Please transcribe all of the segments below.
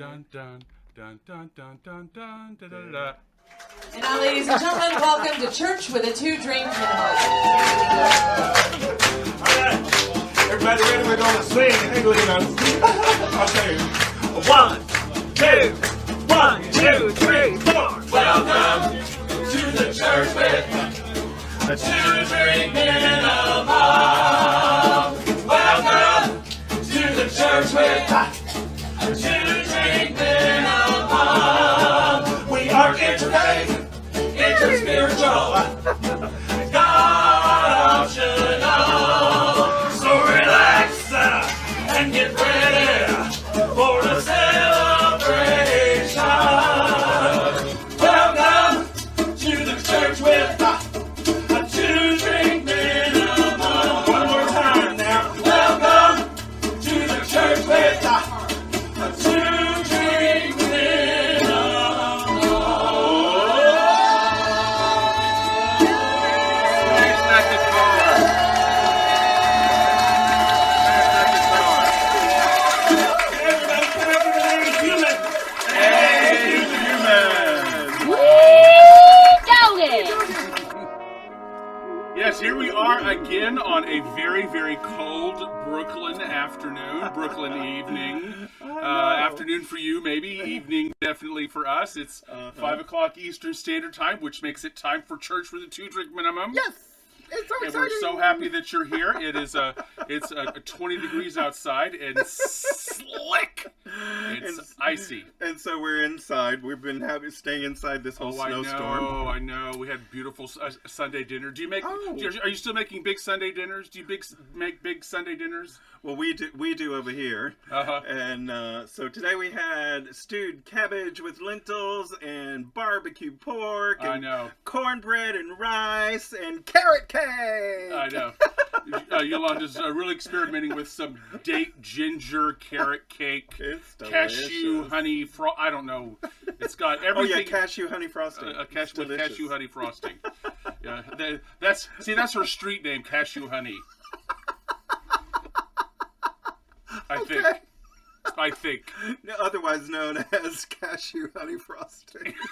dun dun dun dun dun dun dun da da da. And now, ladies and gentlemen, welcome to Church with a Two Drink Minimum. Everybody ready? We're gonna sing. Hey, Lena. okay. One, two, one, two, three, four. Welcome to the church with the two drink minimum. Welcome to the church with Definitely for us. It's Uh-huh. 5 o'clock Eastern Standard Time, which makes it time for church for the two drink minimum. Yes, it's so And exciting. we're so happy that you're here. It is a, it's a, 20 degrees outside and slick. It's And- icy. And so we're inside. We've been having staying inside this whole Oh, I snowstorm. know, I know. We had beautiful uh, Sunday dinner. Do you make? Oh. do you- are you still making big Sunday dinners? Do you big make big Sunday dinners? Well, we do we do over here. Uh-huh. And uh, so today we had stewed cabbage with lentils and barbecue pork. I know. Cornbread and rice and carrot cake. I know. uh, Yolanda's uh, really experimenting with some date ginger carrot cake, It's cashew honey. Fro- I don't know. It's got everything. Oh yeah, cashew honey frosting. uh, It's cash, with cashew honey frosting. yeah, that, that's see, that's her street name, Cashew Honey. I think. Okay. I think. Otherwise known as cashew honey frosting.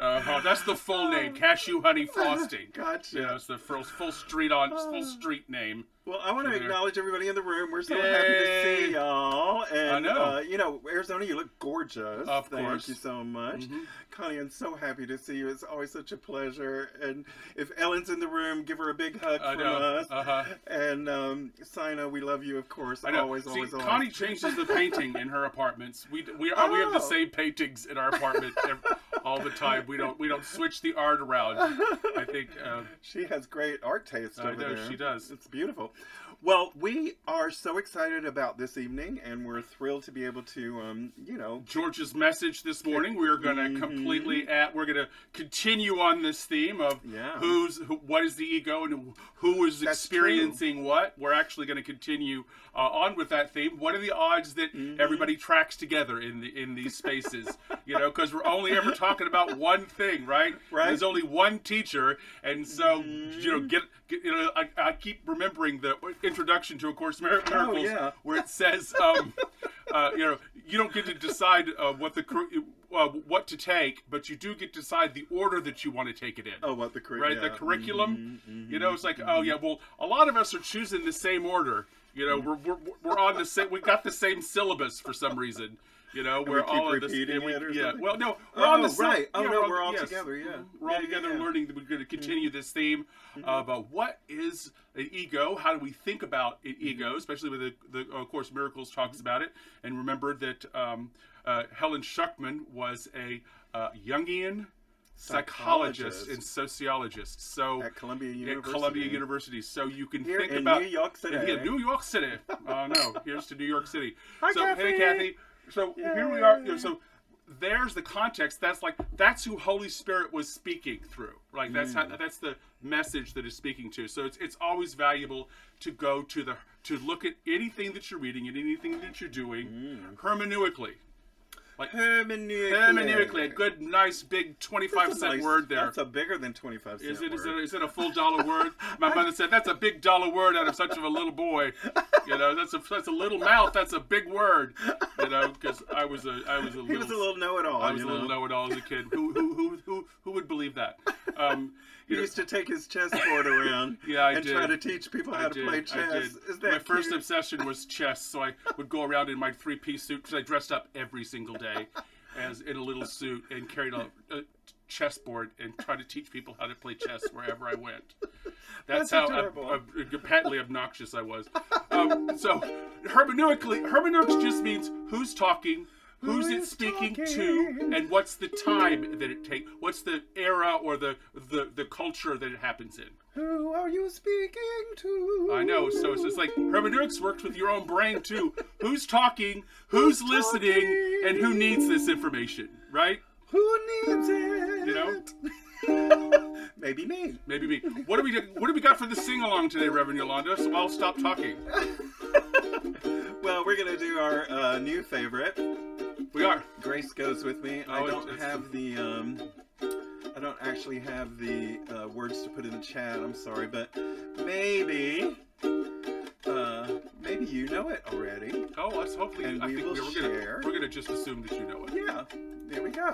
Uh, that's the full name, Cashew Honey Frosting. Gotcha. Yeah, it's the full, full street on full street name. Well, I want to acknowledge everybody in the room. We're so happy to see y'all. And, I know. Uh, you know, Arizona, you look gorgeous. Of Thank course. you so much. Mhm. Connie, I'm so happy to see you. It's always such a pleasure. And if Ellen's in the room, give her a big hug I from know. us. Uh-huh. And um, Sina, we love you, of course. I know. Always, See, always, always. Connie changes the painting in her apartments. We we are we have the Oh. same paintings in our apartment ev all the time. We don't we don't switch the art around. I think. Uh, She has great art taste I know, there. she does. It's beautiful. Well, we are so excited about this evening, and we're thrilled to be able to, um, you know, George's message this morning. We are going to Mhm. completely at. We're going to continue on this theme of Yeah. who's who, what is the ego and who is That's experiencing what. We're actually going to continue uh, on with that theme. What are the odds that Mm-hmm. everybody tracks together in the in these spaces? you know, because we're only ever talking about one thing, right? Right. There's only one teacher, and so Mm-hmm. you know, get, get you know, I, I keep remembering the introduction to, of course, Mir- Miracles, Oh, yeah. where it says, um, uh, you know, you don't get to decide uh, what the uh, what to take, but you do get to decide the order that you want to take it in. oh, what the curriculum. right, the Mm-hmm. curriculum. You know, it's like, oh yeah, well, a lot of us are choosing the same order. You know, we're we're, we're on the same. We got the same syllabus for some reason. You know, we we're keep all on this. yeah, we- yeah. something? Well, no, we're on Oh, the same. right. Oh, yeah, no, on- we're all yes. together, yeah. We're all Yeah, together yeah. learning that we're going to continue this theme about what is an ego. How do we think about an ego, especially with the, the of course, miracles talks about it. And remember that um, uh, Helen Schucman was a uh, Jungian psychologist Psychologist. and sociologist. So At Columbia at University. Columbia University. So you can Here think in about New York City. Yeah, New York City. Oh no, here's to New York City. Hi, so hey Kathy. Kathy. So here we are. you know, So there's the context. That's like that's who Holy Spirit was speaking through. Like that's how, mm. that's the message that is speaking to. So it's it's always valuable to go to the to look at anything that you're reading and anything that you're doing mm. hermeneutically. Like Hermeneutic. hermeneutically, a good, nice, big twenty-five cent nice- word there. That's a bigger than 25 cent Is it word. is it a full dollar word? My mother said that's a big dollar word out of such of a little boy. You know, that's a that's a little mouth. That's a big word. You know, because I was a I was a little He was a little know-it-all. I was a little know? know-it-all as a kid. Who who who who who would believe that? Um, He used to take his chessboard around Yeah, I and did. try to teach people how I to did, play chess. Is that My first obsession was chess, so I would go around in my three-piece suit because I dressed up every single day as in a little suit and carried a, a chessboard and tried to teach people how to play chess wherever I went. That's, That's how ob- patently obnoxious I was. Um, so hermeneutically, hermeneutics just means who's talking. Who's it speaking to, and what's the time that it takes? What's the era or the, the the culture that it happens in? Who are you speaking to? I know. So it's just like hermeneutics works with your own brain too. Who's talking? Who's, listening? talking? And who needs this information? Right? Who needs it? You know? Maybe me. Maybe me. What do we What do we got for the sing along today, Reverend Yolanda? So I'll stop talking. Well, we're gonna do our uh, new favorite. We are. Grace goes with me. I Oh, don't have the um, I don't actually have the uh, words to put in the chat. I'm sorry, but maybe, uh, maybe you know it already. Oh, let's hopefully. And I we think will we're share. gonna we're gonna just assume that you know it. Yeah, there we go.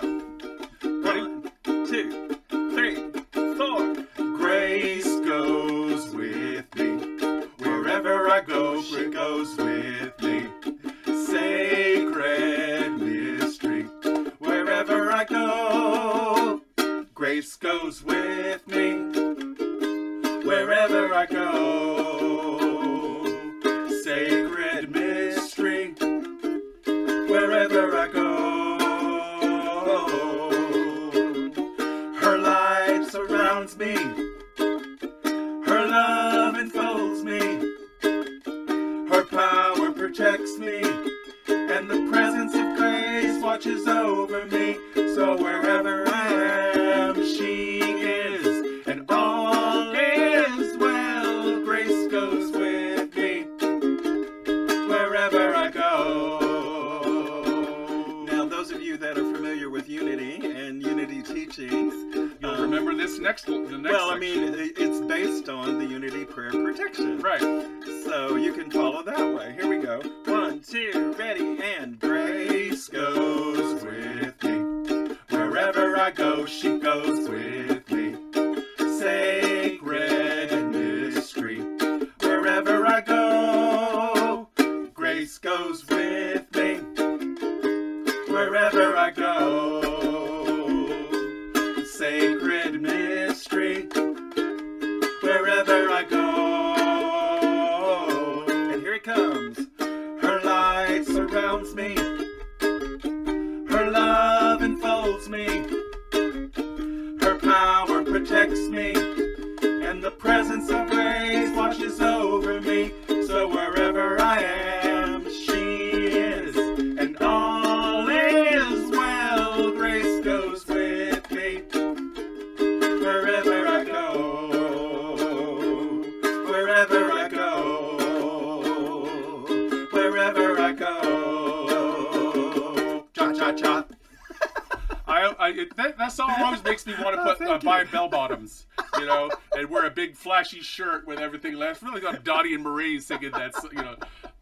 Ready? One, two, three, four. Grace goes with me wherever I go. She goes with goes with me wherever I go. Sacred mystery wherever I go. Her light surrounds me. Her love enfolds me. Her power protects me. And the presence of grace watches over me. Next the next Well, I mean, it's based on the Unity Prayer Protection. right. So you can follow that way. Here we go. One, two, Marie singing that, you know,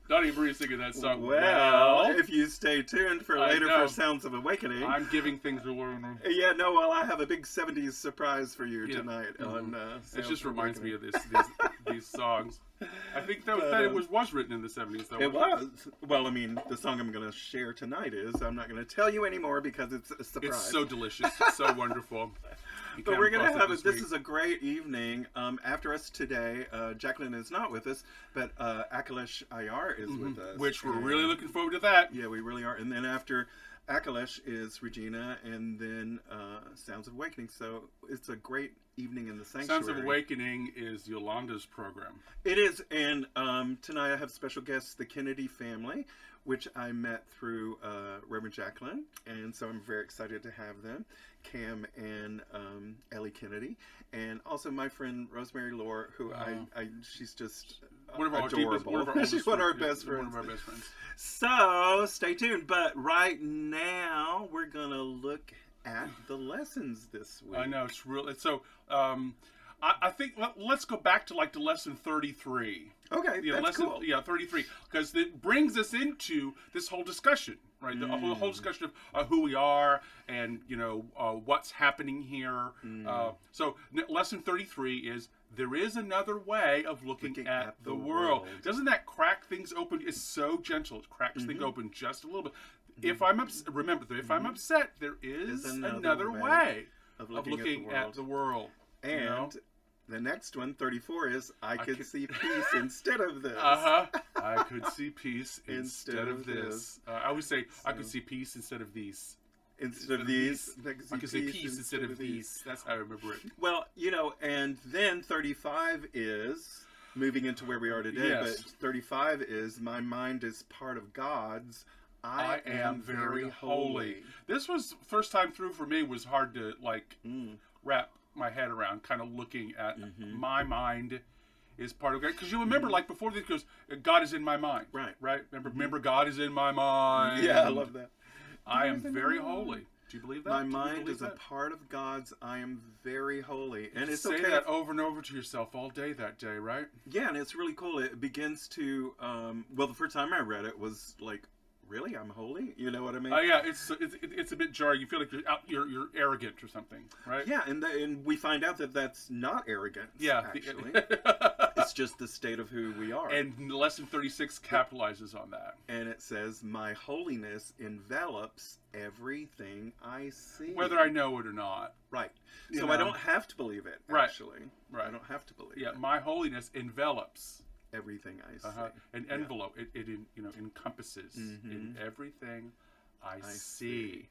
and Marie singing that song. Well, if you stay tuned for later for Sounds of Awakening. I'm giving things a away. yeah, no, well, I have a big 70s surprise for you Yeah. tonight Mhm. on uh, It just reminds me of this, these, these songs. I think that, But, that it um, was was written in the 70s, though. It was. Well, I mean, the song I'm going to share tonight is. I'm not going to tell you anymore because it's a surprise. It's so delicious. It's so wonderful. You But we're gonna have this it. This week. is a great evening. Um, after us today, uh, Jacqueline is not with us, but uh, Akalesh Ayar is with us, Mm-hmm. which we're and- really looking forward to that. Yeah, we really are. And then after Akalesh is Regina, and then uh, Sounds of Awakening. So it's a great evening in the sanctuary. Sounds of Awakening is Yolanda's program. It is, and um, tonight I have special guests, the Kennedy family, which I met through uh, Reverend Jacqueline, and so I'm very excited to have them, Cam and um, Ellie Kennedy, and also my friend Rosemary Lore, who Wow. I, I she's just one of our deepest, one of our She's one of our best yeah, One of our best friends. So stay tuned. But right now, we're gonna look at the lessons this week. I know it's real. It's so. Um, I, I think let, let's go back to like the lesson thirty-three. Okay, Yeah, that's lesson, cool. yeah, 33, because it brings us into this whole discussion, right? The whole, Mm. whole discussion of uh, who we are and, you know, uh, what's happening here. Mm. Uh, so, n- lesson 33 is there is another way of looking, Looking at, at the, the world. world. Doesn't that crack things open? It's so gentle. It cracks Mm-hmm. things open just a little bit. If I'm ups- remember, that if I'm upset, there is another another, way way, of of looking at the looking at the world. you And know? the next one, 34, is I, could, could- see peace instead of this. Uh huh. I could see peace instead, Instead of this. this. Uh, I always say I could see peace instead of these. Instead of these, I could, I say peace instead of these. That's how I remember it. Well, you know, and then 35 is moving into where we are today, Yes. but 35 is my mind is part of God's. I, I am very holy. This was first time through for me was hard to like Mm. wrap my head around. Kind of looking at Mm-hmm. my mind is part of God because you remember like before this goes God is in my mind. Right. Right. Remember. Remember God is in my mind. Yeah, I love that. I am God is in my very holy. Do you believe that? My mind believe is a part of God's. I am very holy, and it's say okay. that over and over to yourself all day that day, right? Yeah, and it's really cool. It begins to. Um, well, the first time I read it was like, really, I'm holy. You know what I mean? Oh yeah, it's it's it's a bit jarring. You feel like you're out, you're you're arrogant or something, right? Yeah, and the, and we find out that that's not arrogance. Yeah. actually, it's just the state of who we are. and lesson thirty six capitalizes on that. and it says, "My holiness envelops everything I see." Whether I know it or not. right, You so I don't have to believe it. Right. Actually, Right. I don't have to believe Yeah, it. my holiness envelops everything I see. uh-huh, an envelope. It, it in, you know encompasses in everything I, Mm-hmm. I see. see.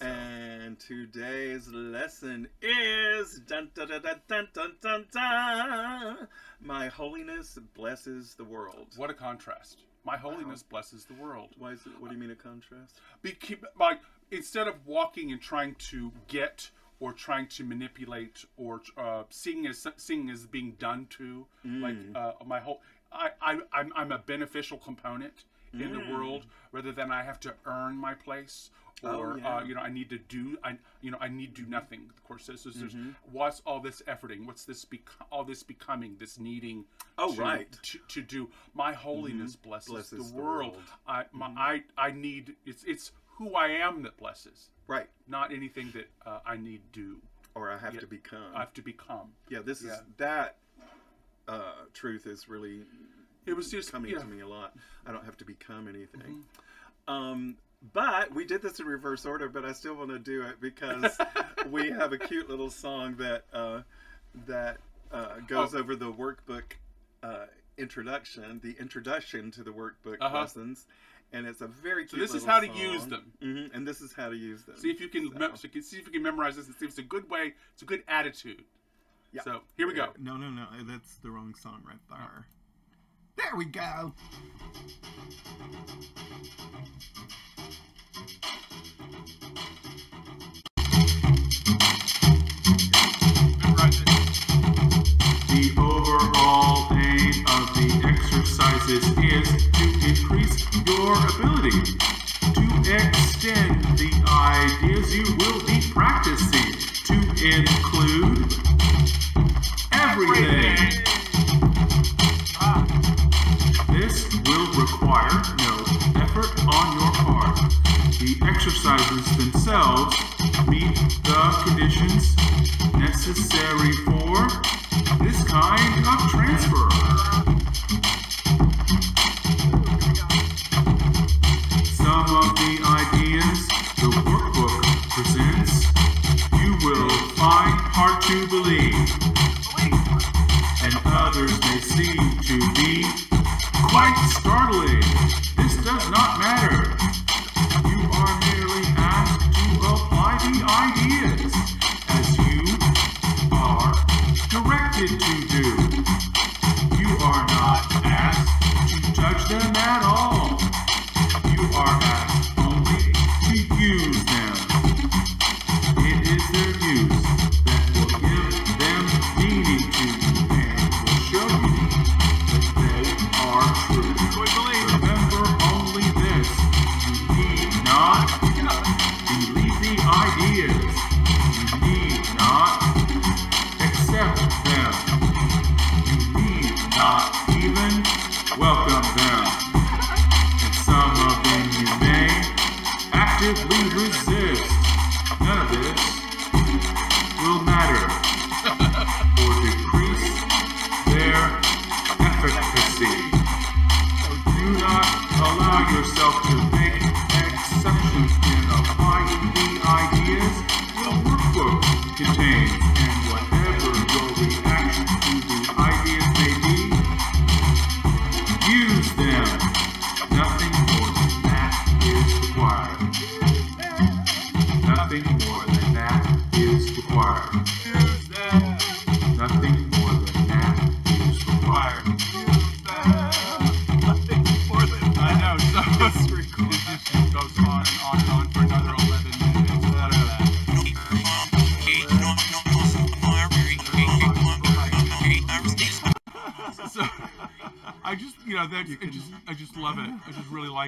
And today's lesson is dun, dun, dun, dun, dun, dun, dun, dun. My holiness blesses the world. What a contrast! My holiness blesses the world. Why is it? What do you mean a contrast? be keep like instead of walking and trying to get or trying to manipulate or uh, seeing as seeing as being done to like uh, my whole I, I I'm, I'm a beneficial component in the world rather than I have to earn my place or Oh, yeah. uh, you know I need to do I you know I need to do nothing. Of course, this is there's what's all this efforting? What's this all this becoming? This needing? Oh, to, right. To, to do my holiness blesses, Blesses the, the world. world. I my, I I need it's it's who I am that blesses, Right. not anything that uh, I need to do. Or I have Yeah. to become. I have to become. yeah, this Yeah. is that uh, truth is really It was just coming yeah. To me a lot. I don't have to become anything. Um, but we did this in reverse order, but I still want to do it because we have a cute little song that uh, that uh, goes Oh. over the workbook uh, introduction, the introduction to the workbook Uh-huh. lessons, and it's a very cute. So this is how to use them. Mhm, and this is how to use them. See if you can So- mem- so you can see if you can memorize this and see if it's a good way. It's a good attitude. Yeah. So here we go. Uh, no, no, no. Uh, that's the wrong song right there. Oh. There we go. The overall aim of the exercises is to increase your ability to extend the ideas you will be practicing to include everything. Ah. This will require no effort on your part. The exercises themselves meet the conditions necessary for this kind of transfer. Some of the ideas the workbook presents you will find hard to believe, quite startling. This does not matter. You are merely asked to apply the ideas as you are directed to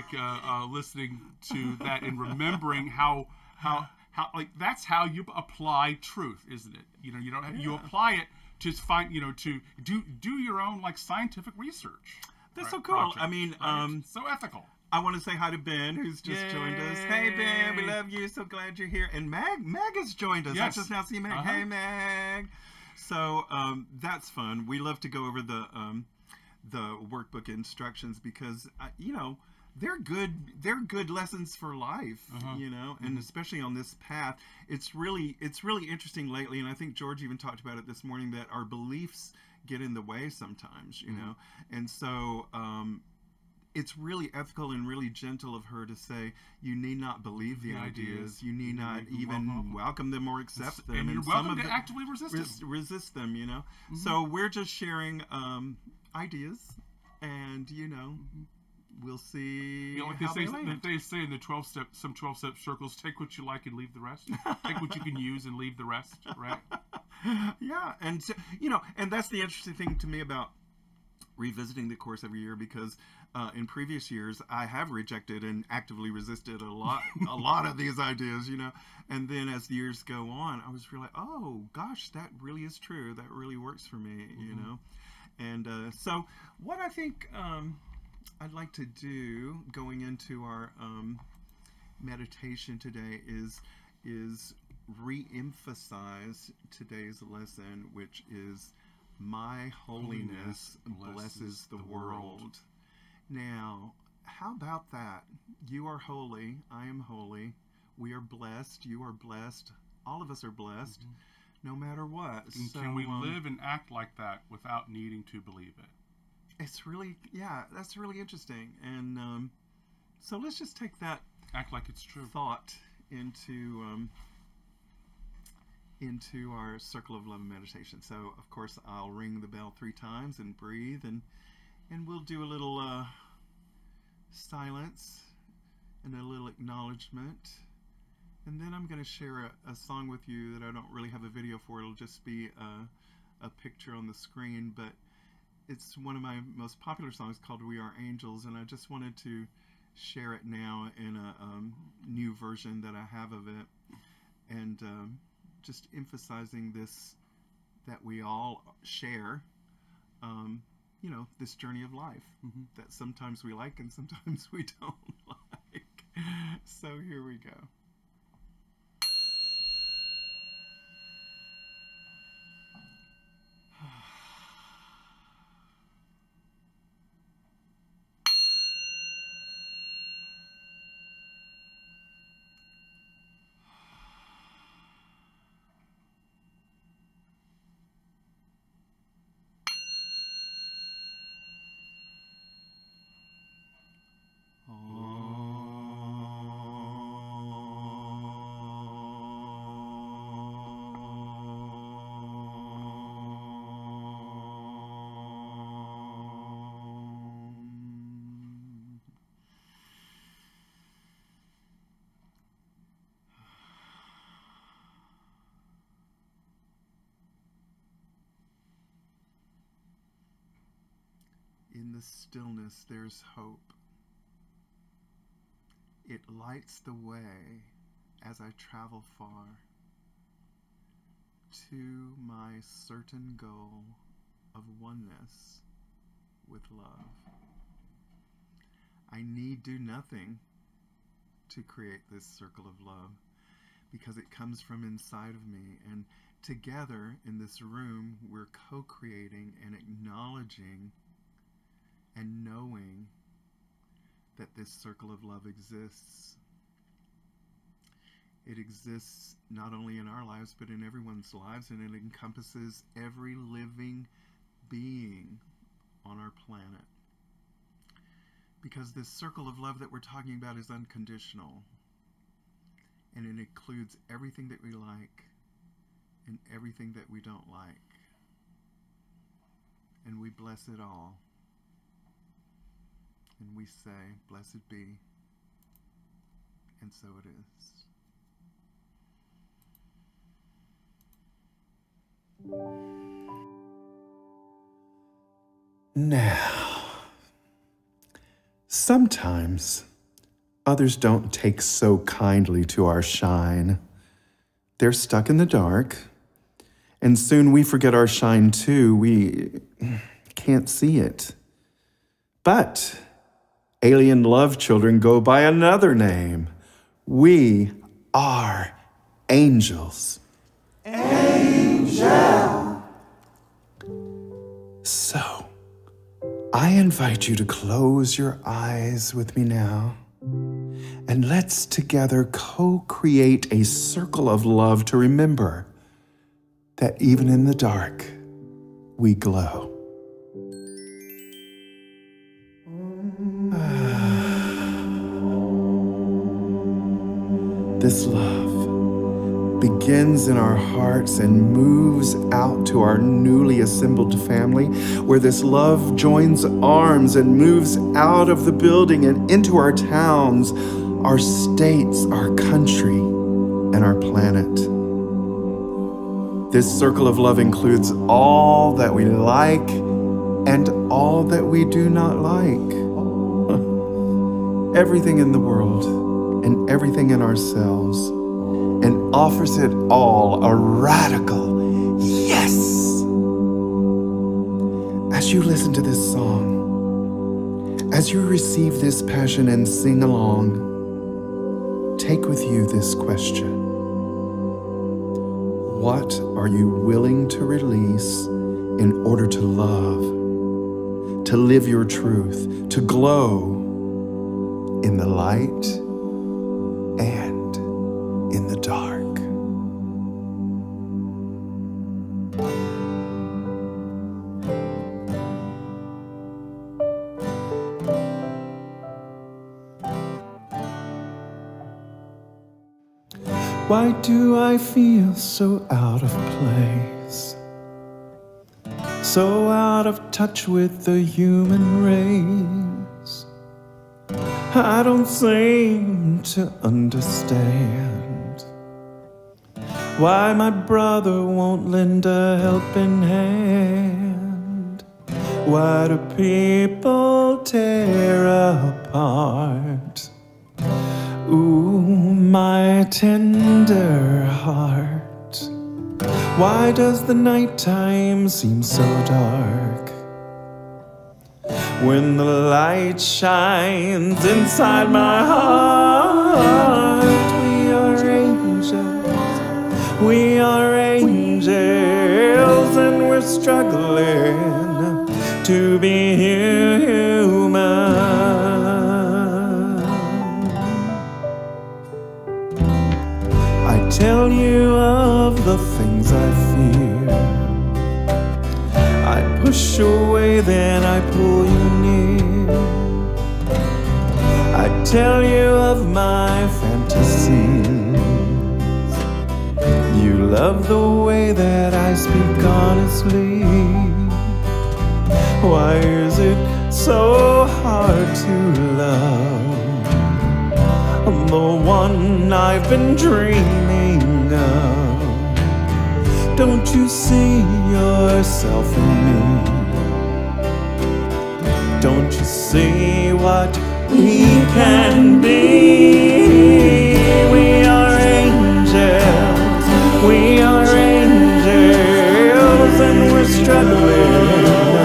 like uh, uh, listening to that and remembering how how how like that's how you apply truth, isn't it? You know, you don't you apply it to find you know to do do your own like scientific research. That's so cool. project, I mean, right? um, so ethical. I want to say hi to Ben, who's just joined us. Hey, Ben, we love you. So glad you're here. And Meg, Meg has joined us. Yes. I just now see Meg. Uh-huh. Hey, Meg. So um, that's fun. We love to go over the um, the workbook instructions because uh, you know they're good. They're good lessons for life. Uh-huh. You know, Mm-hmm. and especially on this path, it's really it's really interesting lately. And I think George even talked about it this morning that our beliefs get in the way sometimes. You Mm-hmm. know, and so. Um, it's really ethical and really gentle of her to say you need not believe the, The ideas. ideas. you need not You even welcome- welcome them or accept them and you're some welcome of to the- actively resist res- them. resist them you know so we're just sharing um, ideas and you know we'll see You know, like they they say, land. they say in the twelve step, some twelve step circles, take what you like and leave the rest. take what you can use and leave the rest. Right? yeah and so- you know and that's the interesting thing to me about revisiting the course every year because uh, in previous years I have rejected and actively resisted a lot a lot of these ideas you know and then as the years go on I was really oh gosh that really is true that really works for me you know and uh, so what I think um, I'd like to do going into our um, meditation today is is re-emphasize today's lesson which is my holiness blesses the world. now how about that? You are holy. I am holy. We are blessed. You are blessed. All of us are blessed no matter what. And So, can we um, live and act like that without needing to believe it? It's really yeah that's really interesting and um, so let's just take that Act like it's true. thought into um, into our circle of love meditation. So of course I'll ring the bell three times and breathe and and we'll do a little uh, silence and a little acknowledgement. And then I'm going to share a, a song with you that I don't really have a video for. It'll just be a, a picture on the screen, but it's one of my most popular songs called "We Are Angels," and I just wanted to share it now in a um, new version that I have of it, and um, just emphasizing this that we all share, um, you know, this journey of life that sometimes we like and sometimes we don't like. So here we go. In the stillness, there's hope. It lights the way as I travel far to my certain goal of oneness with love. I need do nothing to create this circle of love because it comes from inside of me. And together in this room, we're co creating and acknowledging and knowing that this circle of love exists. It exists not only in our lives, but in everyone's lives, and it encompasses every living being on our planet. Because this circle of love that we're talking about is unconditional, and it includes everything that we like and everything that we don't like. And we bless it all. And we say, Blessed be. And so it is. Now, sometimes others don't take so kindly to our shine. They're stuck in the dark, and soon we forget our shine too. We can't see it. But alien love children go by another name. We are angels. Angel. So, I invite you to close your eyes with me now. And let's together co create a circle of love to remember that even in the dark, we glow. This love begins in our hearts and moves out to our newly assembled family, where this love joins arms and moves out of the building and into our towns, our states, our country, and our planet. This circle of love includes all that we like and all that we do not like. Everything in the world and everything in ourselves and offers it all a radical yes. As you listen to this song, as you receive this passion and sing along, take with you this question What are you willing to release in order to love, to live your truth, to glow in the light? Do I feel so out of place? So out of touch with the human race. I don't seem to understand why my brother won't lend a helping hand. Why do people tear apart? My tender heart. Why does the nighttime seem so dark? when the light shines inside my heart. We are angels, we are angels, and we're struggling to be human. Tell you of the things I fear. I push away, then I pull you near. I tell you of my fantasies. You love the way that I speak honestly. Why is it so hard to love the one I've been dreaming? Don't you see yourself in me? Don't you see what we can be? We are angels, we are angels, and we're struggling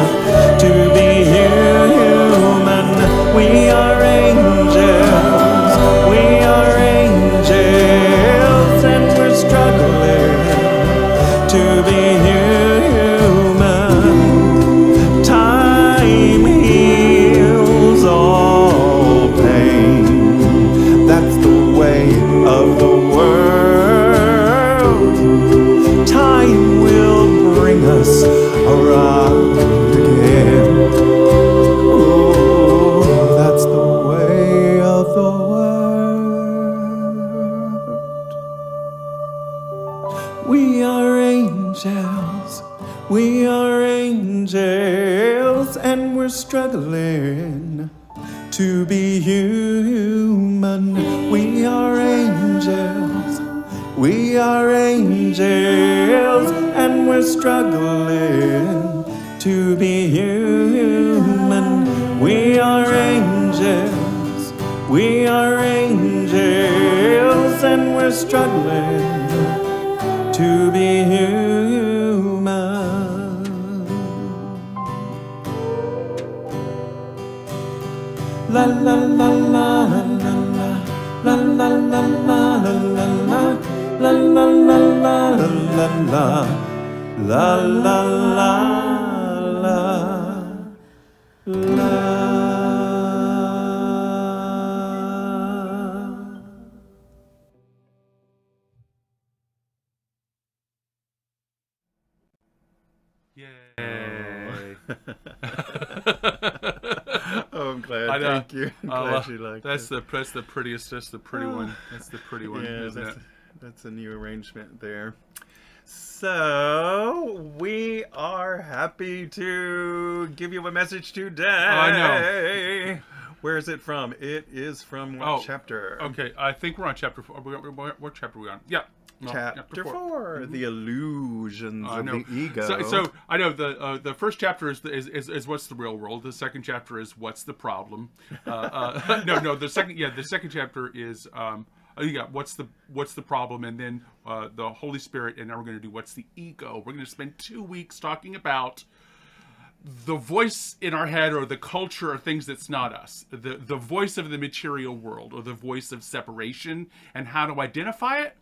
that's the prettiest. That's the pretty one. That's the pretty one, yeah, isn't that's, it? that's a new arrangement there. So we are happy to give you a message today. Oh, I know. Where is it from? It is from what Oh, chapter? Okay, I think we're on chapter four. What chapter are we on? Yeah. No, Chapter 4 the illusions I of know. the ego. So, so I know the uh, the first chapter is, the, is, is is what's the real world. The second chapter is what's the problem. Uh, uh, no, no. The second, yeah, the second chapter is um, oh, you got what's the what's the problem, and then uh, the Holy Spirit, and now we're going to do what's the ego. We're going to spend two weeks talking about the voice in our head or the culture or things that's not us the the voice of the material world or the voice of separation and how to identify it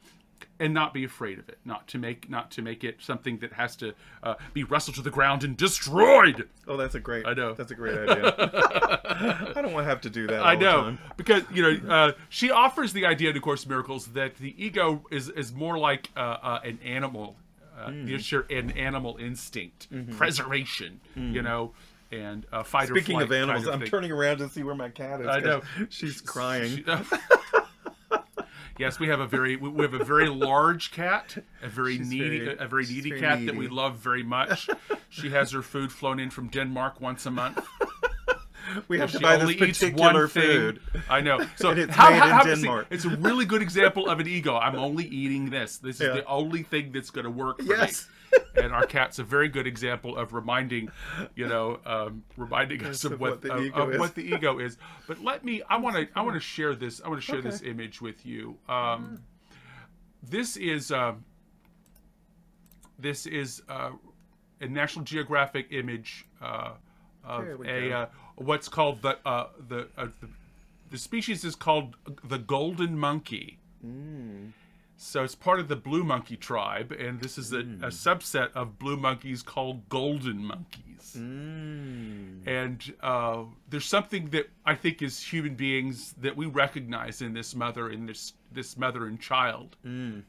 and not be afraid of it not to make not to make it something that has to uh, be wrestled to the ground and destroyed oh, that's a great. I know. That's a great idea. I don't want to have to do that. I know time. because you know uh, she offers the idea in A Course in Miracles that the ego is is more like uh, uh, an animal, uh, Hmm. know, sure, an animal instinct, preservation, you know, and uh, fight or. Speaking of animals, kind I'm thing. turning around to see where my cat is. I know. She's crying. She- yes, we have a very we have a very large cat, a very She's needy very- a very needy very cat that we love very much. she has her food flown in from Denmark once a month. we have to buy this particular one thing. food. I know. So And it's how, made how, in how- see, it's a really good example of an ego. I'm only eating this. This is Yeah. the only thing that's going to work for Yes. me. And our cat's a very good example of reminding, you know, um, reminding us of, of what, what the of, ego of is. what the ego is. But let me. I want to. I want to share this. I want to share this image with you. Um, this is. Um, this is uh, a National Geographic image uh, of a uh, what's called the uh, the, uh, the the species is called the golden monkey. Mm. So it's part of the blue monkey tribe, and this is a, Mm. a subset of blue monkeys called golden monkeys. Mm. And uh, there's something that I think as human beings that we recognize in this mother, in this this mother and child.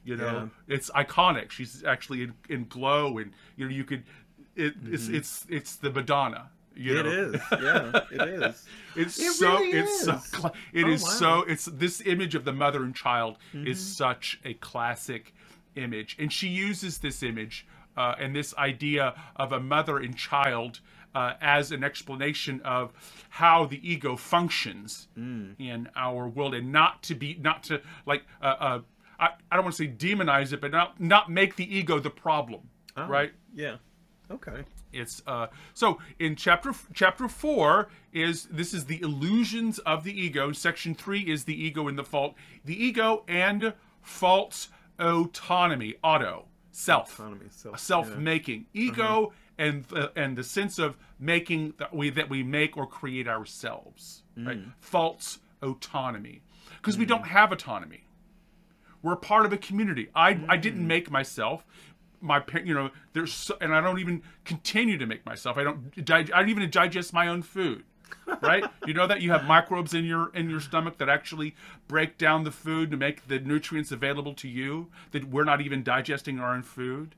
you know, it's iconic. She's actually in, in glow, and you know you could. It, It's it's it's the Madonna. You Mm-hmm. It know? is. Yeah, it is. It's It so really it's so is. cla- it Oh, is wow. Mm-hmm. so it's this image of the mother and child is such a classic image and she uses this image uh, and this idea of a mother and child uh, as an explanation of how the ego functions Mm. in our world and not to be not to like uh, uh, I, I don't want to say demonize it but not not make the ego the problem Oh, right Yeah. Okay. It's uh so in chapter chapter 4 is this is the illusions of the ego. Section 3 is the ego and the fault. The ego and false autonomy auto self. Autonomy, self, self-making. Mm-hmm. Ego and the, and the sense of making that we that we make or create ourselves right? Mm. False autonomy. Because we mm. don't have autonomy. We're part of a community. I I didn't mm. make myself. My par- you know there's so, and I don't even continue to make myself. I don't I don't even digest my own food. Right? you know that you have microbes in your in your stomach that actually break down the food to make the nutrients available to you. That we're not even digesting our own food.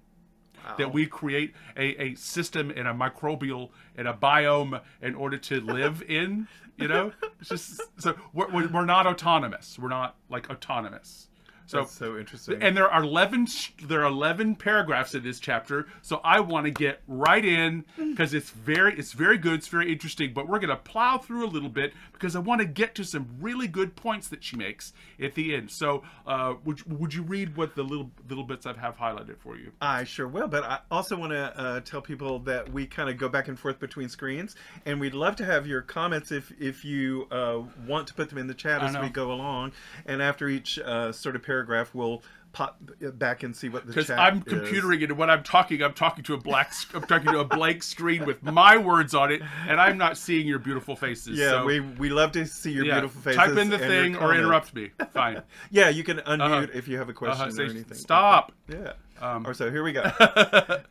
That we create a, a system and a microbial and a biome in order to live in. You know, it's just so we're we're not autonomous. We're not like autonomous. So, That's so interesting. and there are 11 there are 11 paragraphs in this chapter so i want to get right in because it's very it's very good it's very interesting but we're going to plow through a little bit because i want to get to some really good points that she makes at the end so uh, would, would you read what the little little bits i have highlighted for you I sure will, but I also want to uh, tell people that we kind of go back and forth between screens, and we'd love to have your comments if if you uh, want to put them in the chat as we go along. And after each uh, sort of paragraph, we'll pop back and see what the because I'm is. computering it, and when I'm talking, I'm talking to a black, I'm talking to a blank screen with my words on it, and I'm not seeing your beautiful faces. Yeah, so, we we love to see your yeah, beautiful faces. Type in the thing or interrupt me. Fine. Yeah, you can unmute Uh-huh. if you have a question Uh-huh, say, or anything. Stop. Yeah. Um, or so here we go.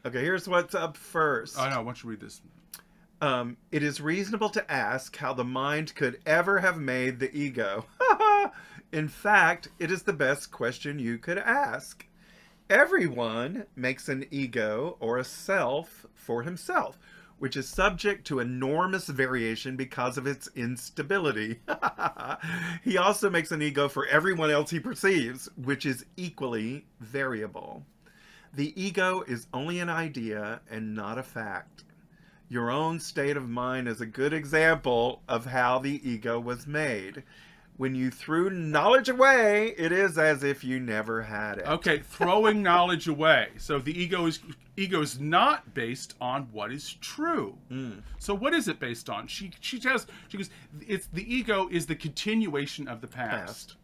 okay, here's what's up first. I know. Why don't you read this? Um, it is reasonable to ask how the mind could ever have made the ego. In fact, it is the best question you could ask. Everyone makes an ego or a self for himself, which is subject to enormous variation because of its instability. he also makes an ego for everyone else he perceives, which is equally variable. The ego is only an idea and not a fact. Your own state of mind is a good example of how the ego was made. When you threw knowledge away, it is as if you never had it. Okay, throwing knowledge away. So the ego is ego is not based on what is true. Mm. So what is it based on? She she tells she goes it's the ego is the continuation of the past. Past.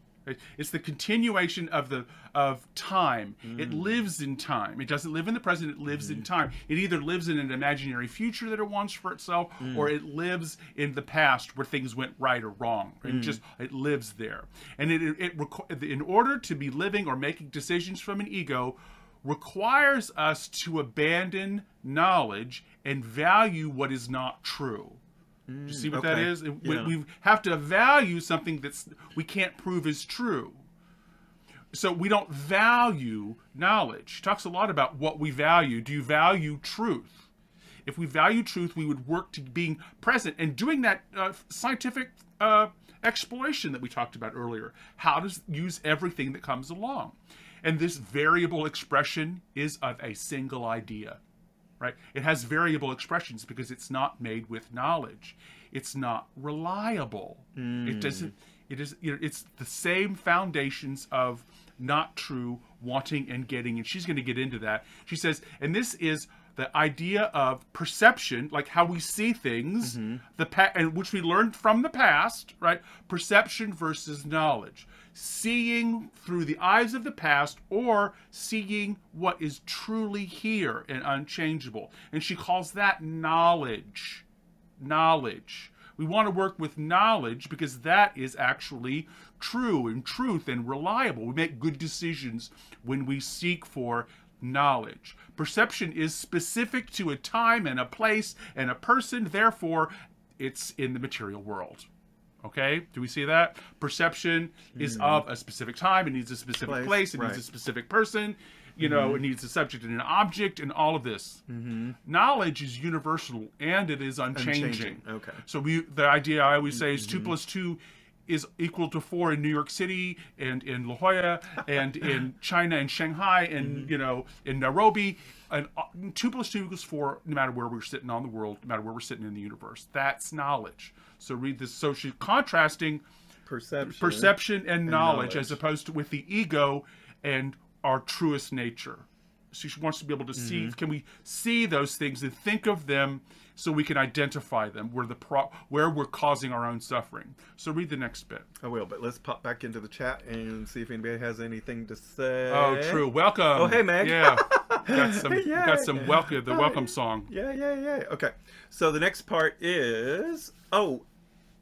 It's the continuation of the of time. It mm. lives in time. It doesn't live in the present. It lives in mm-hmm. time. It either lives in an imaginary future that it wants for itself, mm. or it lives in the past where things went right or wrong. It mm. just it lives there. And it it, it in order to be living or making decisions from an ego requires us to abandon knowledge and value what is not true. Do you see what that okay. is? We, Yeah. we have to value something that's we can't prove is true. So we don't value knowledge. She talks a lot about what we value. Do you value truth? If we value truth, we would work to being present and doing that uh, scientific uh, exploration that we talked about earlier. How to use everything that comes along. And this variable expression is of a single idea right? It has variable expressions because it's not made with knowledge. It's not reliable. It hmm. doesn't. It is. You know, it's the same foundations of not true, wanting, and getting. And she's going to get into that. She says, and this is the idea of perception, like how we see things, mm-hmm. the pa- and which we learned from the past, right? Perception versus knowledge seeing through the eyes of the past or seeing what is truly here and unchangeable. And she calls that knowledge. Knowledge. We want to work with knowledge because that is actually true and truth and reliable. We make good decisions when we seek for knowledge. Perception is specific to a time and a place and a person, therefore, it's in the material world. Okay, do we see that? Perception is hmm. of a specific time. It needs a specific Place, place. it needs a specific person. You know, mm-hmm. it needs a subject and an object, and all of this. Mm-hmm. Knowledge is universal and it is unchanging. Unchanging, okay. So we, the idea I always say is two mm-hmm. plus two is equal to four in New York City and in La Jolla and in China and Shanghai and you know in Nairobi. And uh, two plus two equals four, no matter where we're sitting on the world, no matter where we're sitting in the universe. That's knowledge. So read this. So she's contrasting Perception. perception and knowledge, knowledge. as opposed to with the ego and our truest nature. So she wants to be able to see. Mm-hmm. Can we see those things and think of them so we can identify them where the pro- where we're causing our own suffering? So read the next bit. I will, but let's pop back into the chat and see if anybody has anything to say. Oh, true. Welcome. Oh, hey, Meg. Yeah, got some. Got some welcome. The welcome song. Yeah, yeah, yeah. Okay. So the next part is oh,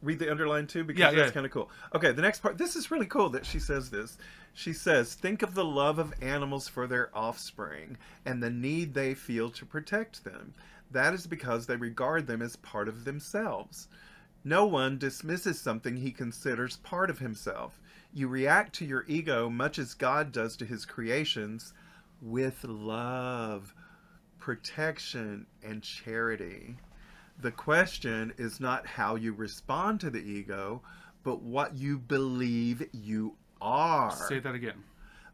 read the underline too because Yeah, that's yeah. kind of cool. Okay, the next part. This is really cool that she says this. She says, "Think of the love of animals for their offspring and the need they feel to protect them. That is because they regard them as part of themselves." No one dismisses something he considers part of himself. You react to your ego much as God does to his creations with love, protection, and charity. The question is not how you respond to the ego, but what you believe you are. Say that again.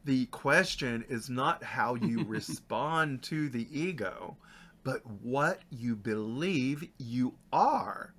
the question is not how you respond to the ego, but what you believe you are.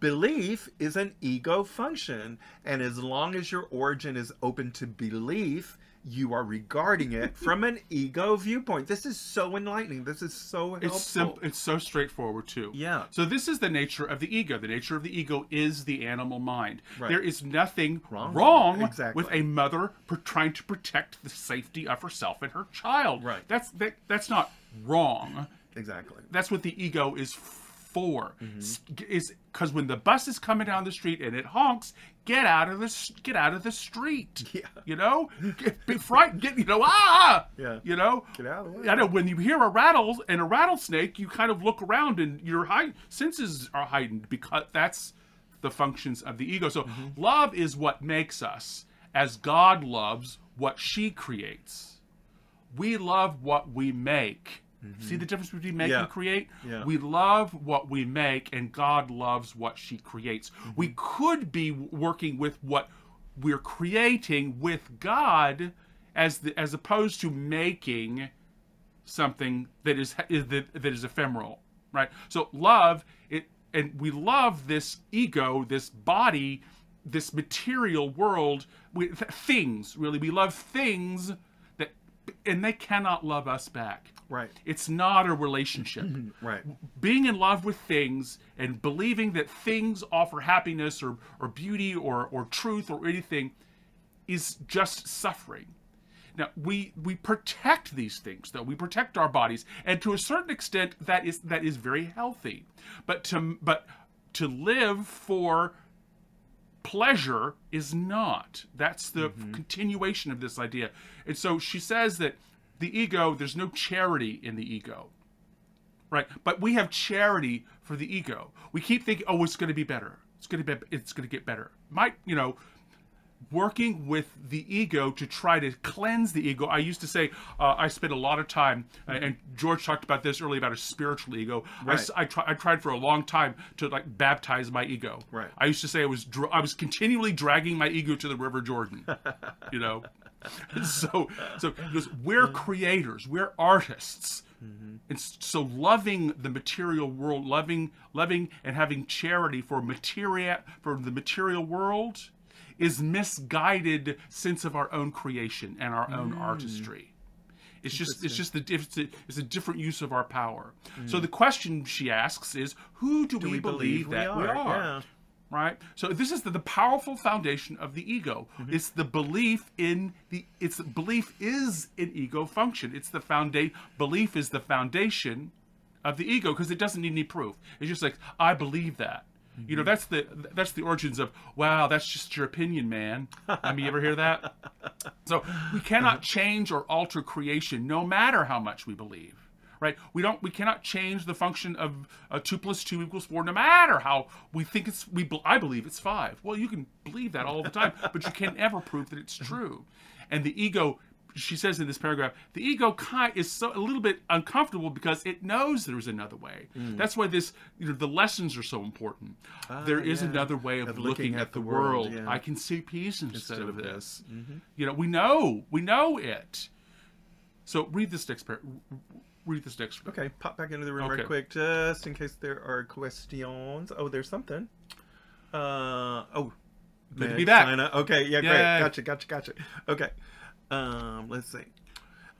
Belief is an ego function, and as long as your origin is open to belief, you are regarding it from an ego viewpoint. This is so enlightening. This is so helpful. It's simple. It's so straightforward too. Yeah. So this is the nature of the ego. The nature of the ego is the animal mind. Right. There is nothing Wrong. wrong, Exactly. with a mother trying to protect the safety of herself and her child. Right. That's that, That's not wrong. exactly. That's what the ego is for. Mm-hmm. Is because when the bus is coming down the street and it honks, get out of the get out of the street. Yeah. You know, get, be frightened. Get you know ah. Yeah. You know. Get out of the way. I know when you hear a rattle and a rattlesnake, you kind of look around and your high senses are heightened because that's the functions of the ego. So Mm-hmm. love is what makes us as God loves what she creates. We love what we make. See the difference between make Mm-hmm. Yeah. and create? Yeah. We love what we make and God loves what she creates. Mm-hmm. We could be working with what we're creating with God as the, as opposed to making something that is is- that, that is ephemeral, right? So love it, and we love this ego, this body, this material world, we, th- things. Really, we love things that, and they cannot love us back. Right. It's not a relationship. Mm-hmm. Right. Being in love with things and believing that things offer happiness or, or beauty or, or truth or anything is just suffering. Now we we protect these things though. We protect our bodies, and to a certain extent that is that is very healthy. But to but to live for pleasure is not. That's the mm-hmm. continuation of this idea. And so she says that the ego, there's no charity in the ego. Right? But we have charity for the ego. We keep thinking, oh, it's going to be better. It's going to be it's going to get better. Might, you know, working with the ego to try to cleanse the ego. I used to say uh, I spent a lot of time, uh, and George talked about this earlier about a spiritual ego. Right. I, try, I tried for a long time to like baptize my ego. Right. I used to say I was dr- I was continually dragging my ego to the River Jordan. you know, so so goes, we're creators, we're artists. And so loving the material world, loving loving and having charity for material for the material world is misguided sense of our own creation and our own mm. artistry. It's just it's just the it's a, it's a different use of our power. So mm. the question she asks is, who do, we, we believe, believe that we are? are? Yeah. Right. So this is the, the powerful foundation of the ego. Mm-hmm. It's the belief in the. It's belief is an ego function. It's the foundation. Belief is the foundation of the ego because it doesn't need any proof. It's just like I believe that. You know, mm-hmm. that's the that's the origins of wow. That's just your opinion, man. I mean, you ever hear that? So we cannot uh-huh. change or alter creation, no matter how much we believe. Right? We don't. We cannot change the function of uh, two plus two equals four, no matter how we think it's. We. I believe it's five. Well, you can believe that all the time, but you can never prove that it's uh-huh. true. And the ego. She says in this paragraph, the ego kind is so a little bit uncomfortable because it knows there's another way. Hmm. That's why this, you know, the lessons are so important. Ah, there is yeah. another way of, looking, at, the world. yeah. I can see peace instead, of of this. this. Mm-hmm. You know, we know, we know it. So read this next par- read this next. Okay, pop back into the room Okay. right quick, just in case there are questions. Oh, there's something. Uh oh. Good to be back. China. Okay, yeah, Yay. great. Gotcha, gotcha, gotcha. Okay. Um, let's see.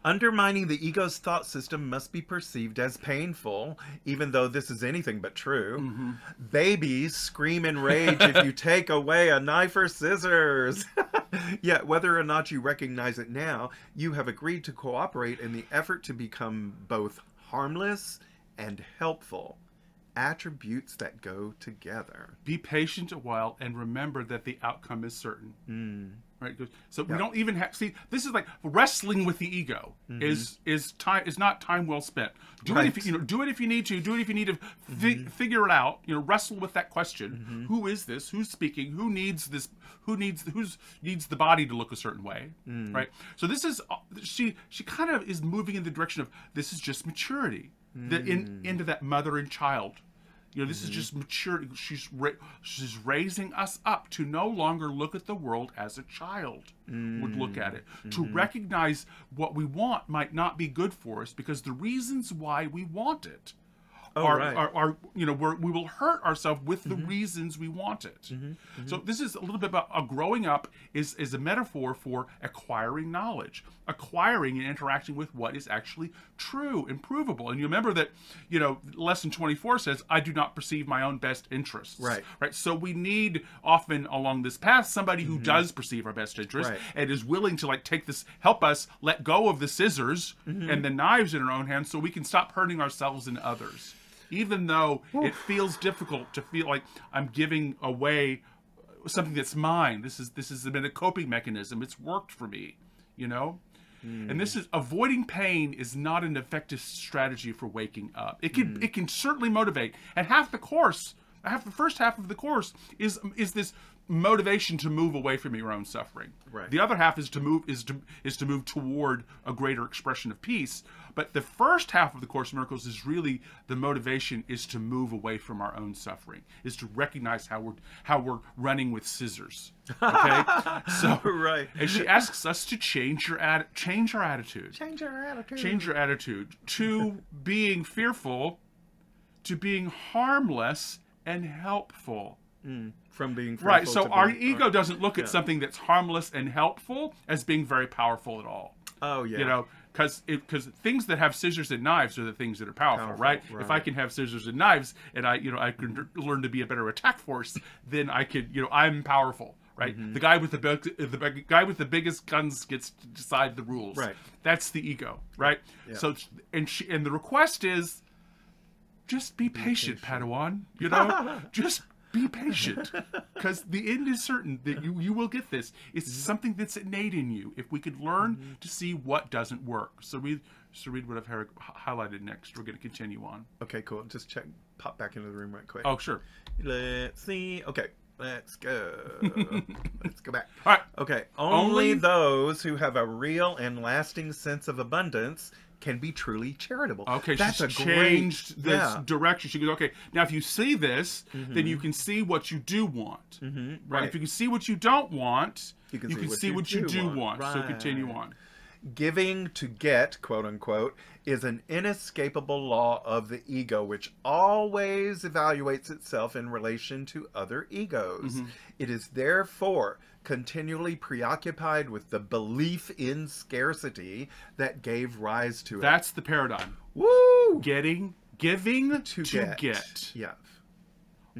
Undermining the ego's thought system must be perceived as painful, even though this is anything but true. Mm-hmm. Babies scream in rage if you take away a knife or scissors. Yet, whether or not you recognize it now, you have agreed to cooperate in the effort to become both harmless and helpful. Attributes that go together. Be patient a while and remember that the outcome is certain. Right. Good. So we don't even have see. This is like wrestling with the ego. Mm-hmm. Is is time is not time well spent. Do it if you, you know. Do it if you need to. Do it if you need to fi- mm-hmm. figure it out. You know, wrestle with that question. Mm-hmm. Who is this? Who's speaking? Who needs this? Who needs who's needs the body to look a certain way? Mm. Right. So this is uh, she she kind of is moving in the direction of this is just maturity. The, in mm. into that mother and child You know, this is mm-hmm. just maturity. She's ra- she's raising us up to no longer look at the world as a child would look at it, mm-hmm. to recognize what we want might not be good for us because the reasons why we want it Oh, are, right. you know we're, we will hurt ourselves with the mm-hmm. reasons we want it. Mm-hmm. Mm-hmm. So this is a little bit about uh, growing up is is a metaphor for acquiring knowledge, acquiring and interacting with what is actually true and provable. And you remember that you know lesson twenty four says, "I do not perceive my own best interests." Right. Right. So we need often along this path somebody who does perceive our best interests Right. and is willing to like take this help us let go of the scissors and the knives in our own hands so we can stop hurting ourselves and others even though it feels difficult to feel like i'm giving away something that's mine. This is this has been a coping mechanism. It's worked for me you know? And this hmm. is avoiding pain is not an effective strategy for waking up. It can hmm. it can certainly motivate. And half the course half the first half of the course is is this motivation to move away from your own suffering Right. the other half is to move is to is to move toward a greater expression of peace but the first half of the course in miracles is really the motivation is to move away from our own suffering is to recognize how we're how we're running with scissors okay so Right. and she asks us to change your atti- change our attitude Change our attitude. change your attitude to being fearful to being harmless and helpful from being right so our being- ego doesn't look yeah. at something that's harmless and helpful as being very powerful at all Oh yeah. you know because it because things that have scissors and knives are the things that are powerful, Powerful, right? if i can have scissors and knives and i you know i can learn to be a better attack force then i could you know i'm powerful right Mm-hmm. the guy with the big the big, guy with the biggest guns gets to decide the rules Right. that's the ego right so and she and the request is just be, patient, padawan you know just be patient because the end is certain that you, you will get this it's mm-hmm. something that's innate in you if we could learn mm-hmm. to see what doesn't work so read so read what i've highlighted next we're going to continue on Okay, cool. Just check. Pop back into the room right quick. oh sure Let's see. Okay, let's go. let's go back. all right Okay, only, Only- those who have a real and lasting sense of abundance can be truly charitable. Okay, that's she's a changed great, this yeah. direction. She goes, okay, now if you see this, then you can see what you do want. Mm-hmm. Right? right. If you can see what you don't want, You you can can, see see, what you what you do do want. want. So continue on. Giving to get, quote unquote, is an inescapable law of the ego, which always evaluates itself in relation to other egos. Mm-hmm. It is therefore continually preoccupied with the belief in scarcity that gave rise to it. That's the paradigm. Woo! Getting, giving To, to, get. get. Yeah.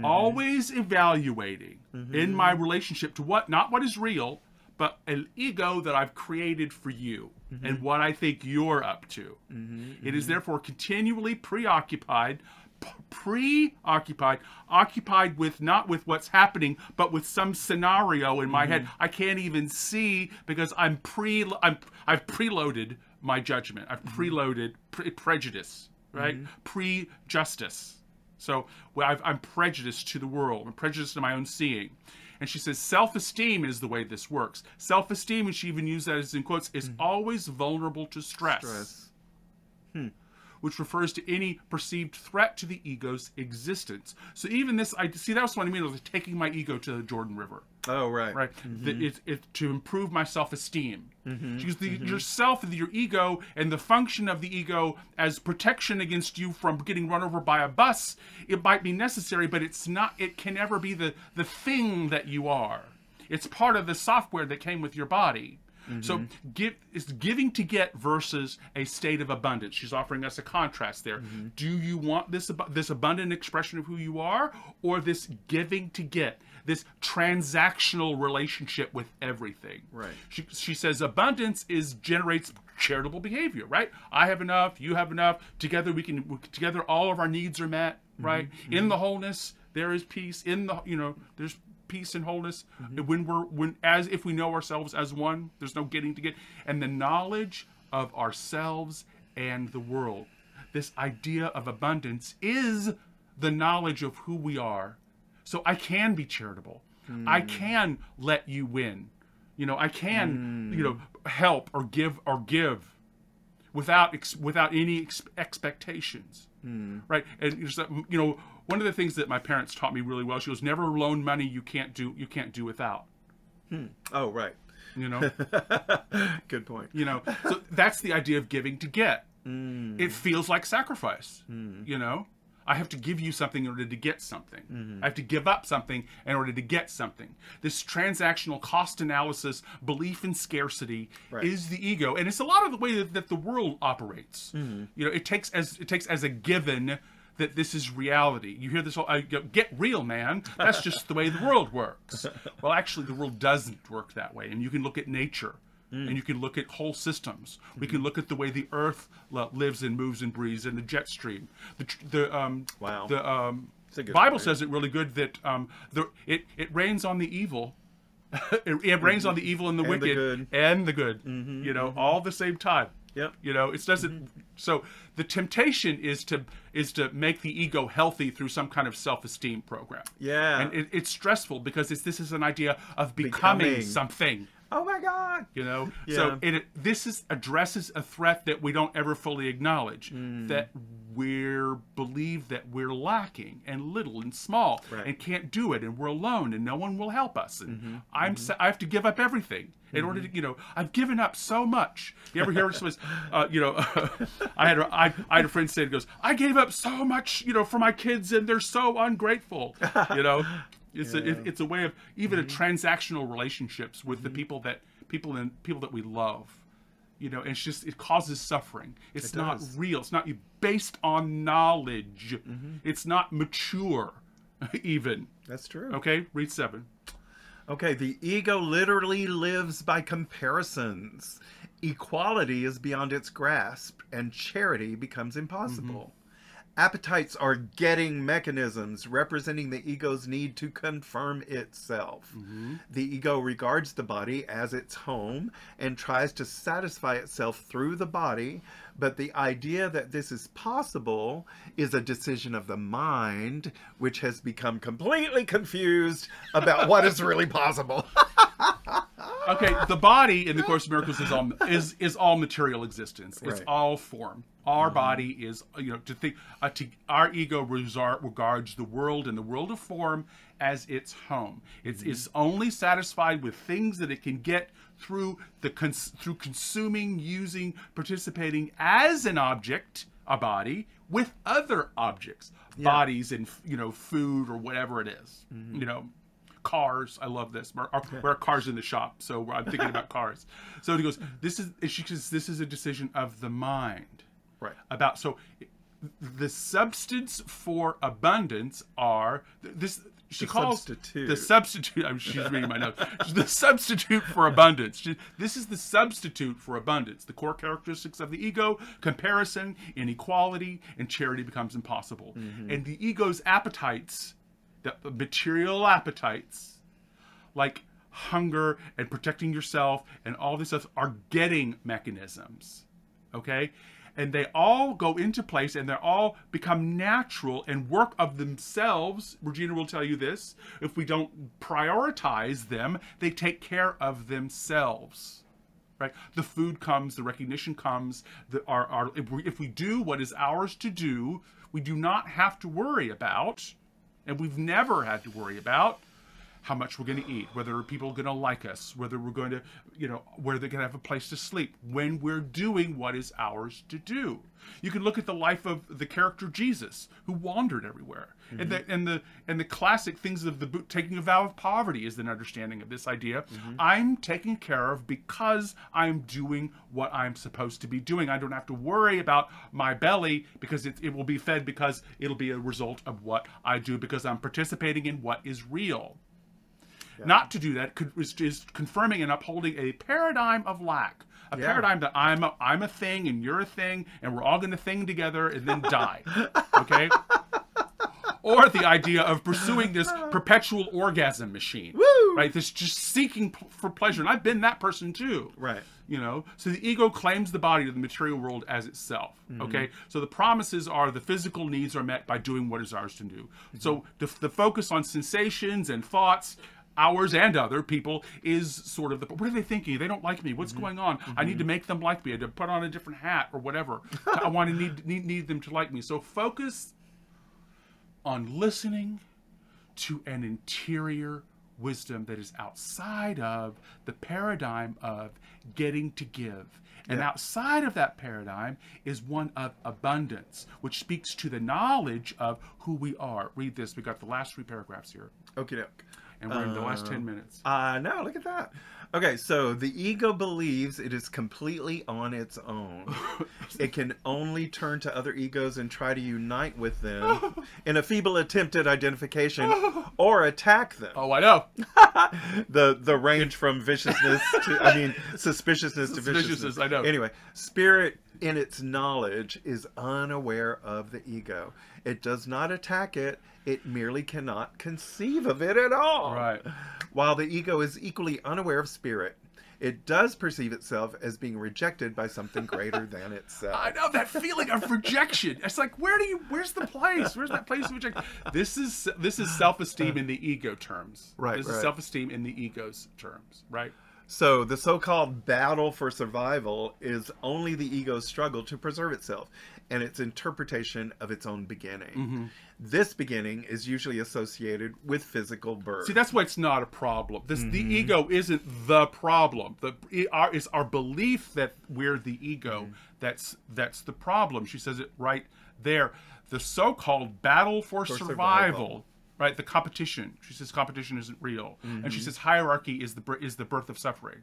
Always evaluating Mm-hmm. in my relationship to what, not what is real, but an ego that I've created for you Mm-hmm. and what I think you're up to. Mm-hmm, it is mm-hmm. therefore continually preoccupied, p- preoccupied, occupied with not with what's happening, but with some scenario in my head mm-hmm. I can't even see because I'm pre I'm I've preloaded my judgment. I've preloaded pre- prejudice, right? Pre-justice. So well, I've, I'm prejudiced to the world. I'm prejudiced to my own seeing. And she says self-esteem is the way this works. Self-esteem, and she even used that as in quotes, is hmm. always vulnerable to stress, Stress. Hmm. which refers to any perceived threat to the ego's existence. So even this, I see that was what I mean. I was taking my ego to the Jordan River Oh, right. right? Mm-hmm. That it, it to improve my self-esteem. Mm-hmm. Because the, mm-hmm. yourself, your ego, and the function of the ego as protection against you from getting run over by a bus, it might be necessary, but it's not. It can never be the the thing that you are. It's part of the software that came with your body. Mm-hmm. So give it's giving to get versus a state of abundance. She's offering us a contrast there. Do you want this this abundant expression of who you are, or this giving to get, this transactional relationship with everything? Right. She, she says abundance is generates charitable behavior. Right. I have enough. You have enough. Together we can. we- Together all of our needs are met. Mm-hmm. Right. Mm-hmm. In the wholeness there is peace. In the you know there's peace and wholeness And when we're when as if we know ourselves as one there's no getting to get and the knowledge of ourselves and the world this idea of abundance is the knowledge of who we are so i can be charitable i hmm. can let you win you know i can you know hmm. help or give or give without ex- without any ex- expectations hmm. right and that, you know one of the things that my parents taught me really well. She was "Never loan money you can't do you can't do without." Oh, right. You know. Good point. you know so that's the idea of giving to get Mm. it feels like sacrifice you know i have to give you something in order to get something Mm-hmm. i have to give up something in order to get something this transactional cost analysis belief in scarcity Right. is the ego and it's a lot of the way that, that the world operates Mm-hmm. you know it takes as it takes as a given that this is reality. You hear this all, I go, get real, man. That's just the way the world works. Well, actually, the world doesn't work that way. And you can look at nature, Mm. and you can look at whole systems. We can look at the way the Earth lives and moves and breathes, and the jet stream. The the um Wow. the um Bible says it really good that um the it it rains on the evil. it, it rains on the evil and the And the wicked good. and the good. You know, all the same time. Yep. You know, it doesn't. So the temptation is to is to make the ego healthy through some kind of self esteem program. Yeah. and it, it's stressful because it's this is an idea of becoming, Becoming. something. Oh my God. You know, Yeah. so it this is addresses a threat that we don't ever fully acknowledge Mm. that we're believe that we're lacking and little and small Right. and can't do it and we're alone and no one will help us and Mm-hmm. I'm sa- I have to give up everything in order to you know I've given up so much. You ever hear someone uh, you know I had a, I, I had a friend say it goes I gave up so much you know for my kids and they're so ungrateful you know. It's a it, it's a way of even a mm-hmm. transactional relationships with the mm-hmm. people that people and people that we love. You know, and it's just it causes suffering. It's It not real. It's not based on knowledge. Mm-hmm. It's not mature, even. That's true. Okay, read seven. Okay, the ego literally lives by comparisons. Equality is beyond its grasp, and charity becomes impossible. Appetites are getting mechanisms representing the ego's need to confirm itself. Mm-hmm. The ego regards the body as its home and tries to satisfy itself through the body, but the idea that this is possible is a decision of the mind, which has become completely confused about what is really possible. Okay, the body in the Course of Miracles is all is is all material existence. It's Right. All form. Our body is you know to think uh, to our ego resar- regards the world and the world of form as its home. It's Mm-hmm. is only satisfied with things that it can get through the cons- through consuming, using, participating as an object, a body with other objects, bodies and you know food or whatever it is. Mm-hmm. You know cars. I love this. Our, our cars in the shop, so I'm thinking about cars. So he goes, "This is," she says, "This is a decision of the mind." Right. About so, the substance for abundance are this. She The calls substitute. the substitute. I'm she's reading my notes. The substitute for abundance. She- this is the substitute for abundance. The core characteristics of the ego: comparison, inequality, and charity becomes impossible. Mm-hmm. And the ego's appetites, the material appetites, like hunger and protecting yourself and all this stuff are getting mechanisms okay and they all go into place and they all become natural and work of themselves. Regina will tell you this if we don't prioritize them they take care of themselves right? The food comes the recognition comes the our, our if, we, if we do what is ours to do we do not have to worry about and we've never had to worry about how much we're going to eat, whether people are going to like us, whether we're going to, you know, where they're going to have a place to sleep, when we're doing what is ours to do. You can look at the life of the character Jesus, who wandered everywhere, and mm-hmm. the and the and the classic things of the book, taking a vow of poverty is an understanding of this idea. Mm-hmm. I'm taken care of because I'm doing what I'm supposed to be doing. I don't have to worry about my belly because it, it will be fed because it'll be a result of what I do because I'm participating in what is real. Not to do that could, is, is confirming and upholding a paradigm of lack. A Yeah. paradigm that I'm a, I'm a thing and you're a thing and we're all going to thing together and then die. Okay? or the idea of pursuing this perpetual orgasm machine. Woo! Right? This just seeking for pleasure. And I've been that person too. Right. You know, so the ego claims the body to the material world as itself. Mm-hmm. Okay, so the promises are the physical needs are met by doing what is ours to do. Mm-hmm. So the, the focus on sensations and thoughts, ours and other people, is sort of the what are they thinking? They don't like me. Mm-hmm. What's going on? I need to make them like me. I had to put on a different hat or whatever. I want to need, need need them to like me. So focus on listening to an interior wisdom that is outside of the paradigm of getting to give. And Yeah. outside of that paradigm is one of abundance, which speaks to the knowledge of who we are. Read this. We got the last three paragraphs here, Okay, doke. And we're in the last 10 minutes. Uh, no, look at that. Okay, so the ego believes it is completely on its own. it can only turn to other egos and try to unite with them in a feeble attempt at identification or attack them. Oh, I know. the the range from viciousness to I mean suspiciousness to viciousness. I know. Anyway, spirit in its knowledge is unaware of the ego. It does not attack it. It merely cannot conceive of it at all. Right. While the ego is equally unaware of spirit, it does perceive itself as being rejected by something greater than itself. I know that feeling of rejection. It's like, where do you? Where's the place? Where's that place of rejection? This is this is self-esteem in the ego terms. Right, This is self-esteem in the ego's terms. Right. So the so-called battle for survival is only the ego's struggle to preserve itself and its interpretation of its own beginning. Mm-hmm. This beginning is usually associated with physical birth. See, that's why it's not a problem. This the Mm-hmm. ego isn't the problem. The it, our is our belief that we're the ego. Mm-hmm. That's that's the problem. She says it right there. The so-called battle for, survival, survival. right? The competition. She says competition isn't real, and Mm-hmm. she says hierarchy is the is the birth of suffering.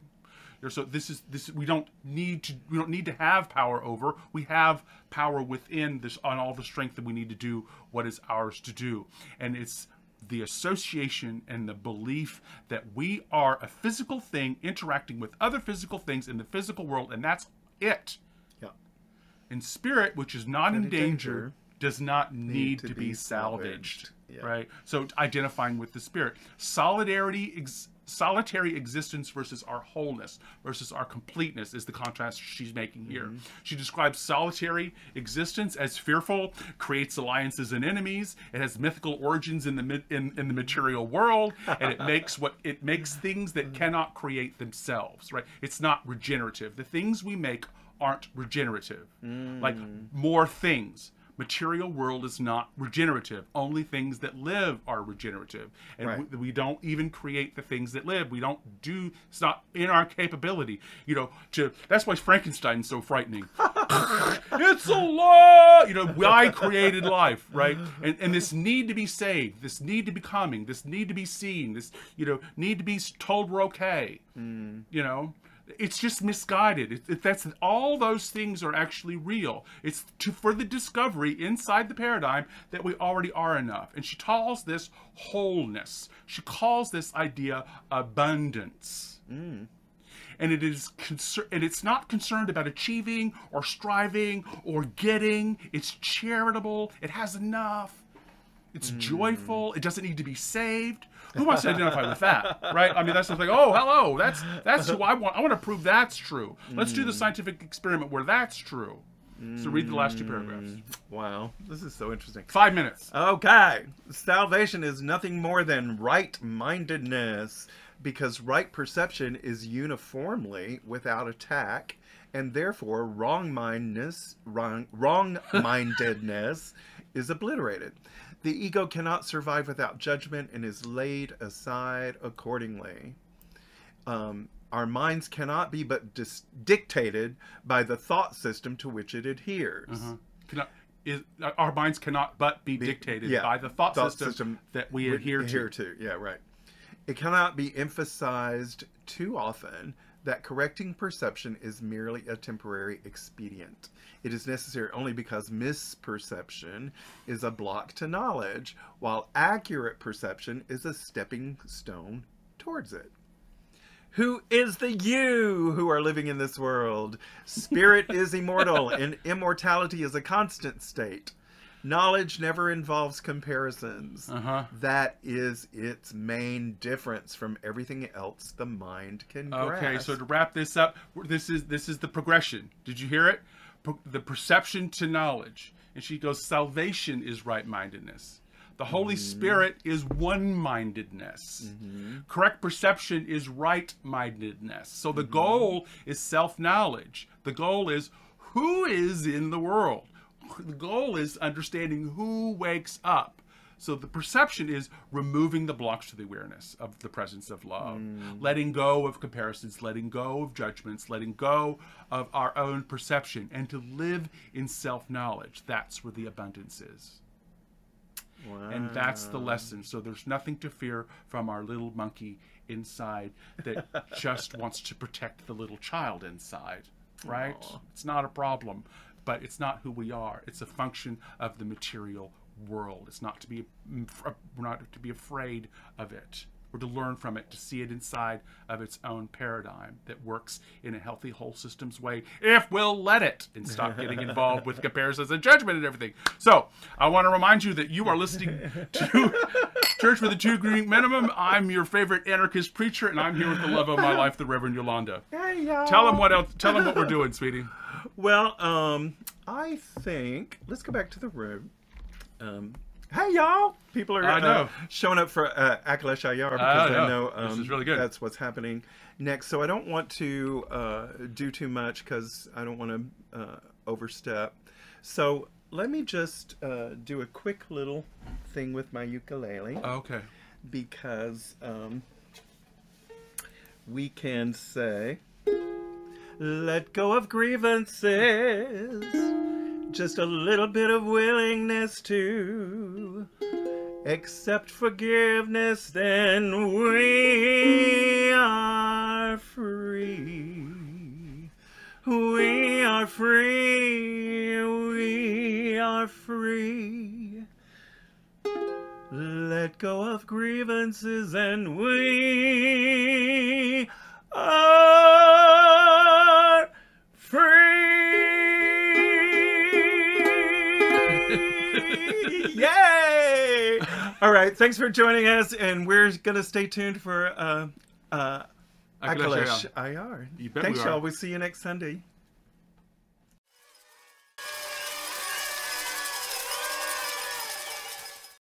So this is this we don't need to we don't need to have power over. We have power within this on all the strength that we need to do what is ours to do, and it's the association and the belief that we are a physical thing interacting with other physical things in the physical world, and that's it. Yeah. And spirit, which is not in in danger, danger, does not need, to to, be be salvaged. salvaged. Yeah. Right. So identifying with the spirit, solidarity, ex- solitary existence versus our wholeness versus our completeness is the contrast she's making here. Mm-hmm. She describes solitary existence as fearful, creates alliances and enemies. It has mythical origins in the in, in the material world, and it makes what it makes things that cannot create themselves. Right. It's not regenerative. The things we make aren't regenerative. Like more things. Material world is not regenerative. Only things that live are regenerative, and Right. we, we don't even create the things that live. We don't do. It's not in our capability. You know, to that's why Frankenstein's so frightening. it's a law. You know, I created life, right? And and this need to be saved, this need to be coming, this need to be seen, this you know need to be told we're okay. Mm. You know, it's just misguided. It, it, that's all those things are actually real. It's to for the discovery inside the paradigm that we already are enough. And she calls this wholeness. She calls this idea abundance mm. and it is and it's not concerned about achieving or striving or getting it's charitable it has enough it's hmm. joyful. It doesn't need to be saved. Who wants to identify with that right? I mean that's just like oh hello that's that's who i want. I want to prove that's true. Let's do the hmm. scientific experiment where that's true. So read the last two paragraphs. Hmm. Wow, this is so interesting. five minutes. Okay, salvation is nothing more than right mindedness because right perception is uniformly without attack, and therefore wrong mindedness wrong wrong mindedness is obliterated. The ego cannot survive without judgment and is laid aside accordingly. Um, our minds cannot be but dictated by the thought system to which it adheres. Cannot, is, our minds cannot but be dictated yeah, by the thought, thought system, system that we adhere to Yeah, right. It cannot be emphasized too often that correcting perception is merely a temporary expedient. It is necessary only because misperception is a block to knowledge, while accurate perception is a stepping stone towards it. Who is the you who are living in this world? Spirit is immortal, and immortality is a constant state. Knowledge never involves comparisons. Uh-huh. That is its main difference from everything else the mind can grasp. Okay, so to wrap this up, this is this is the progression. Did you hear it? Pro- the perception to knowledge, and she goes, salvation is right-mindedness. The Holy Mm-hmm. Spirit is one-mindedness. Correct perception is right-mindedness. So the goal is self-knowledge. The goal is who is in the world. The goal is understanding who wakes up. So the perception is removing the blocks to the awareness of the presence of love, mm. letting go of comparisons, letting go of judgments, letting go of our own perception, and to live in self knowledge. That's where the abundance is. And that's the lesson. So there's nothing to fear from our little monkey inside that just wants to protect the little child inside, right? It's not a problem, but it's not who we are. It's a function of the material world. It's not to be we're not to be afraid of it. We're to learn from it, to see it inside of its own paradigm that works in a healthy whole systems way if we'll let it and stop getting involved with comparisons and judgment and everything. So I want to remind you that you are listening to Church with a Two Drink Minimum. I'm your favorite anarchist preacher, and I'm here with the love of my life, the Reverend Yolanda. Hey. Tell them what else. Tell them what we're doing, sweetie. Well, um, I think let's go back to the room. Um, hey, y'all! People are I know. Uh, showing up for uh, Akalash Ayar because I they know. know um, This is really good. that's what's happening next. So I don't want to uh, do too much because I don't want to uh, overstep. So let me just uh, do a quick little thing with my ukulele Okay. because um, we can say, let go of grievances, just a little bit of willingness to accept forgiveness, then we are free. We are free. We are free. Let go of grievances and we are free. Yay! All right, thanks for joining us, and we're gonna stay tuned for uh, uh, IR. You bet Thanks, y'all. We'll see you next Sunday.